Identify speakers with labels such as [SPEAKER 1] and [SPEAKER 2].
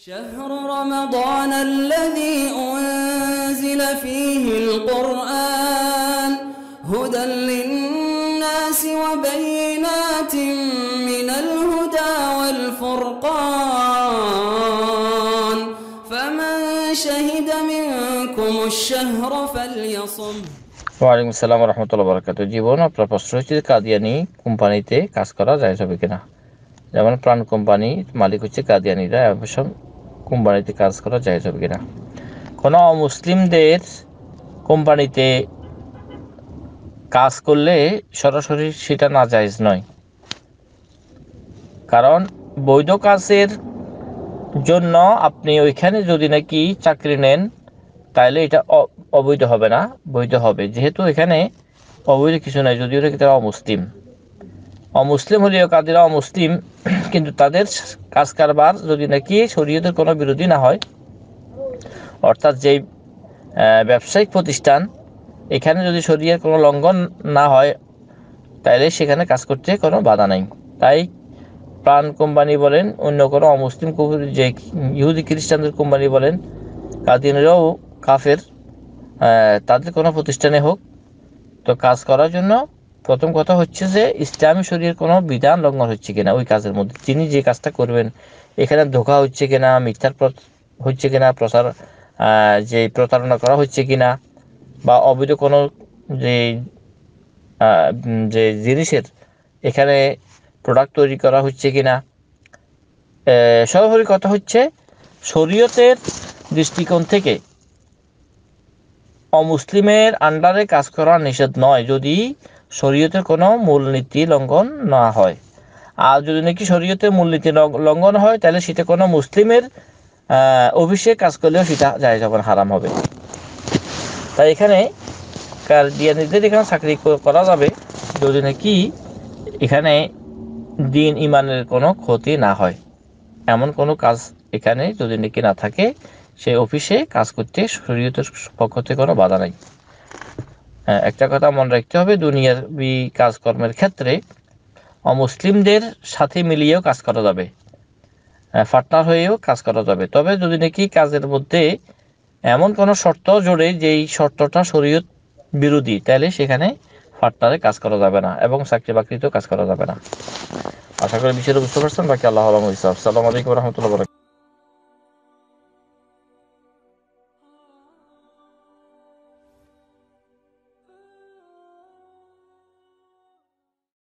[SPEAKER 1] شهر رمضان الذي أنزل فيه القرآن هدى للناس وبينات من الهدى والفرقان فمن شهد منكم الشهر فليصم
[SPEAKER 2] ওয়ালাইকুম আসসালাম রহমতুল্লাহ বরকাত জীবন আপনার প্রশ্ন হচ্ছে যে কাদিয়ানি কোম্পানিতে কাজ করা যায় হবে কিনা যেমন প্রাণ কোম্পানি মালিক হচ্ছে কাদিয়ানিরা অবশ্য কোম্পানিতে কাজ করা যায় হবে কিনা? কোনো অমুসলিমদের কোম্পানিতে কাজ করলে সরাসরি সেটা না জায়েজ নয়। কারণ বৈধ কাজের জন্য আপনি ওইখানে যদি নাকি চাকরি নেন তাহলে এটা অবৈধ হবে না, বৈধ হবে। যেহেতু এখানে অবৈধ কিছু নাই, যদিও নাকি তারা অমুসলিম। অমুসলিম হলেও কাদেরা অমুসলিম কিন্তু তাদের কাজ কারবার যদি নাকি শরীয়তের কোনো বিরোধী না হয়, অর্থাৎ যেই ব্যবসায়িক প্রতিষ্ঠান, এখানে যদি শরীরের কোনো লঙ্ঘন না হয় তাহলে সেখানে কাজ করতে কোনো বাধা নাই। তাই প্রাণ কোম্পানি বলেন, অন্য কোনো অমুসলিম যে ইহুদি খ্রিস্টানদের কোম্পানি বলেন, কাদিনরাও কাফের তাদের কোনো প্রতিষ্ঠানে হোক, তো কাজ করার জন্য প্রথম কথা হচ্ছে যে, ইসলামী শরীরের কোনো বিধান লঙ্ঘন হচ্ছে কিনা, ওই কাজের মধ্যে। তিনি যে কাজটা করবেন, এখানে ধোকা হচ্ছে কিনা, মিথ্যার হচ্ছে কিনা, প্রচার যে প্রতারণা করা হচ্ছে কিনা, বা অবৈধ কোনো যে যে জিনিসের এখানে প্রোডাক্ট তৈরি করা হচ্ছে কিনা। সর্বোপরি কথা হচ্ছে, শরীয়তের দৃষ্টিকোণ থেকে অমুসলিমের আন্ডারে কাজ করা নিষেধ নয়। যদি শরীয়তের কোনো মূলনীতি লঙ্ঘন না হয়। আর যদি নাকি শরীয়তের মূলনীতি লঙ্ঘন হয়, তাহলে সেটা কোনো মুসলিমের অফিসে কাজ করলেও সেটা যায় যখন হারাম হবে। তাই এখানে কার্ডিয়ানিদের এখানে চাকরি করা যাবে যদি নাকি এখানে দিন ইমানের কোনো ক্ষতি না হয়। এমন কোনো কাজ এখানে যদি নাকি না থাকে সেই অফিসে কাজ করতে শরীয়তের পক্ষ থেকে কোনো বাধা নাই। হ্যাঁ, একটা কথা মনে রাখতে হবে দুনিয়ার কাজকর্মের ক্ষেত্রে অমুসলিমদের সাথে মিলিয়েও কাজ করা যাবে। পার্টনার হয়েও কাজ করা যাবে। তবে যদি নাকি কাজের মধ্যে এমন কোনো শর্ত জোড়ে যেই শর্তটা শরীয়ত বিরোধী তাহলে সেখানে পার্টনারে কাজ করা যাবে না এবং চাকরি বাকরিতেও কাজ করা যাবে না। আশা করি বিষয়টা বুঝতে পারছেন। বাকি আল্লাহ আলম ইসলাম সালাম আলাইকুম রহমতুল্লাহ